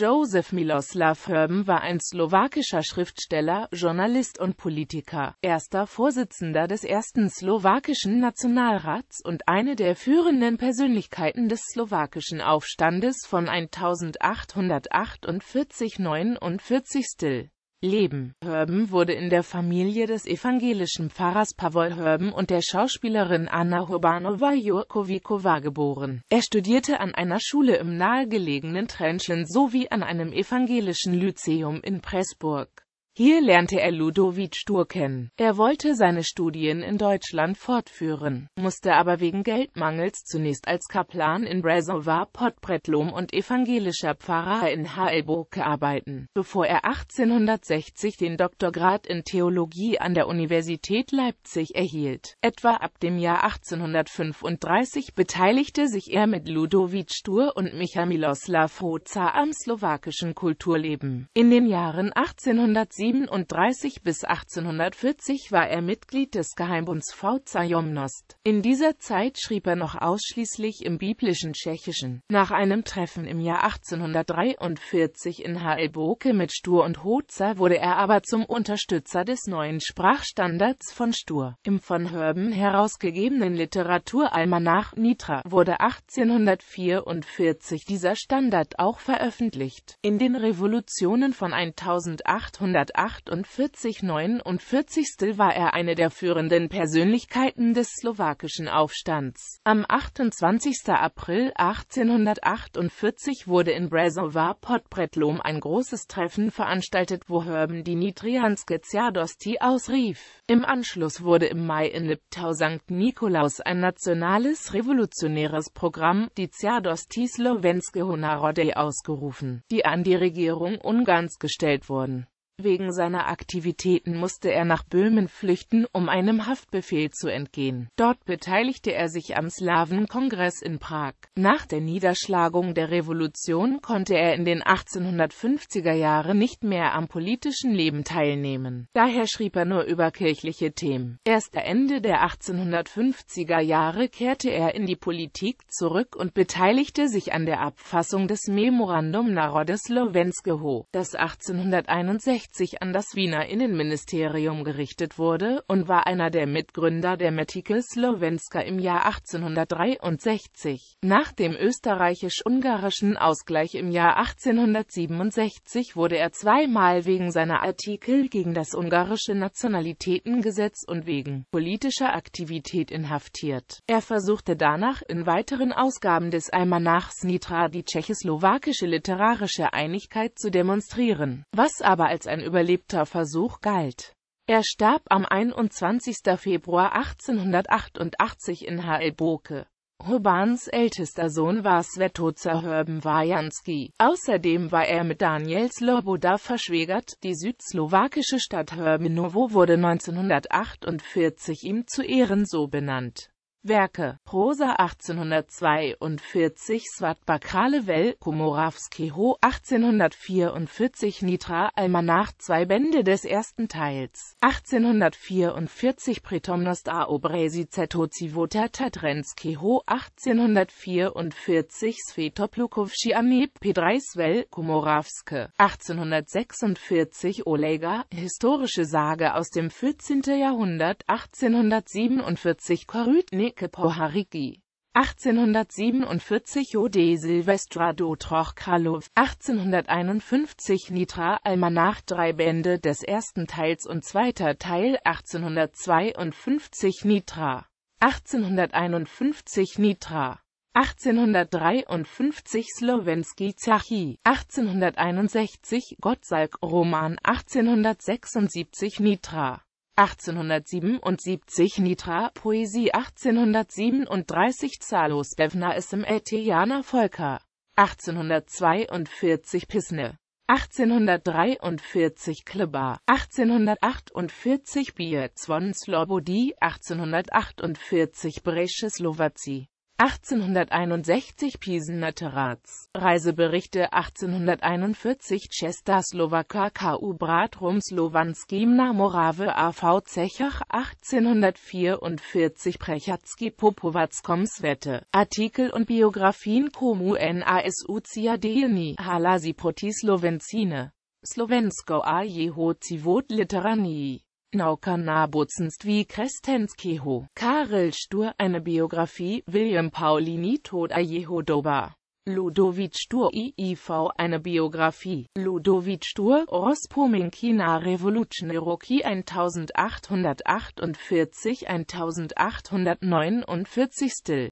Josef Miloslav Herben war ein slowakischer Schriftsteller, Journalist und Politiker, erster Vorsitzender des ersten slowakischen Nationalrats und eine der führenden Persönlichkeiten des slowakischen Aufstandes von 1848-49 Still. Leben Herben wurde in der Familie des evangelischen Pfarrers Pawol Herben und der Schauspielerin Anna Urbanowa-Jurkowikowa geboren. Er studierte an einer Schule im nahegelegenen Trenčín sowie an einem evangelischen Lyzeum in Pressburg. Hier lernte er Ludovic Stur kennen. Er wollte seine Studien in Deutschland fortführen, musste aber wegen Geldmangels zunächst als Kaplan in Brezowa Podbretlom und evangelischer Pfarrer in Haelboke arbeiten, bevor er 1860 den Doktorgrad in Theologie an der Universität Leipzig erhielt. Etwa ab dem Jahr 1835 beteiligte sich er mit Ludovic Stur und Micha Miloslav Hoca am slowakischen Kulturleben. In den Jahren 1807 1837 bis 1840 war er Mitglied des Geheimbunds Vzajímnost. In dieser Zeit schrieb er noch ausschließlich im biblischen Tschechischen. Nach einem Treffen im Jahr 1843 in Haelboke mit Stur und Hozer wurde er aber zum Unterstützer des neuen Sprachstandards von Stur. Im von Herben herausgegebenen Literaturalmanach Nitra wurde 1844 dieser Standard auch veröffentlicht. In den Revolutionen von 1800 1848-49 war er eine der führenden Persönlichkeiten des slowakischen Aufstands. Am 28. April 1848 wurde in Brezowa Podbretlom ein großes Treffen veranstaltet, wo Herben die Nitrianske Zjadosti ausrief. Im Anschluss wurde im Mai in Liptau St. Nikolaus ein nationales revolutionäres Programm, die Zjadosti Slovenske Honarode ausgerufen, die an die Regierung Ungarns gestellt wurden. Wegen seiner Aktivitäten musste er nach Böhmen flüchten, um einem Haftbefehl zu entgehen. Dort beteiligte er sich am Slawenkongress in Prag. Nach der Niederschlagung der Revolution konnte er in den 1850er Jahren nicht mehr am politischen Leben teilnehmen. Daher schrieb er nur über kirchliche Themen. Erst Ende der 1850er Jahre kehrte er in die Politik zurück und beteiligte sich an der Abfassung des Memorandum Narode Slovenskoho, das 1861 1960 an das Wiener Innenministerium gerichtet wurde, und war einer der Mitgründer der Metikel Slovenska im Jahr 1863. Nach dem österreichisch-ungarischen Ausgleich im Jahr 1867 wurde er zweimal wegen seiner Artikel gegen das ungarische Nationalitätengesetz und wegen politischer Aktivität inhaftiert. Er versuchte danach in weiteren Ausgaben des Almanachs Nitra die tschechoslowakische literarische Einigkeit zu demonstrieren, was aber als ein ein überlebter Versuch galt. Er starb am 21. Februar 1888 in Haelboke. Urbans ältester Sohn war Svetoza Herben-Wajanski. Außerdem war er mit Daniel Sloboda verschwägert. Die südslowakische Stadt Herbenovo wurde 1948 ihm zu Ehren so benannt. Werke Prosa 1842 Svatba Kralevel Komorawski-Ho 1844 Nitra Almanach zwei Bände des ersten Teils 1844 Pritomnost a obrezi Zetocivota Tatrenski-Ho 1844 Svetoplukowski Aneb Pedreisvel Komorawske 1846 Olega Historische Sage aus dem 14. Jahrhundert 1847 Korytny Enrique Pohariki 1847 Ode Silvestra do Troch Kralov 1851 Nitra Almanach. Drei Bände des ersten Teils und zweiter Teil. 1852 Nitra. 1851 Nitra. 1853 Slowenski Zachi 1861 Gottsalk Roman. 1876 Nitra 1877 Nitra Poesie 1837 Zalos Devna SMLT Jana Volker. 1842 Pisne. 1843 Klebar 1848 Bier Slobodi. 1848 Bresche Slowacji 1861 Pisener Terraz, Reiseberichte 1841 Chesta Slowaka KU Bratrum Slovanskim Morave AV Zechach 1844 Prechatski Popowatskom Svete, Artikel und Biografien Komu NASU Ciadeni Halasi Proti Slovencine, Slovensko a jeho civot literanii Nauka nabocenství křesťanského. Karel Stur Eine Biografie William Paulini Tod a jeho doba. Ludovic Stur IIV Eine Biografie Ludovic Stur Rospominki na Revolution Rocky 1848 1849 Still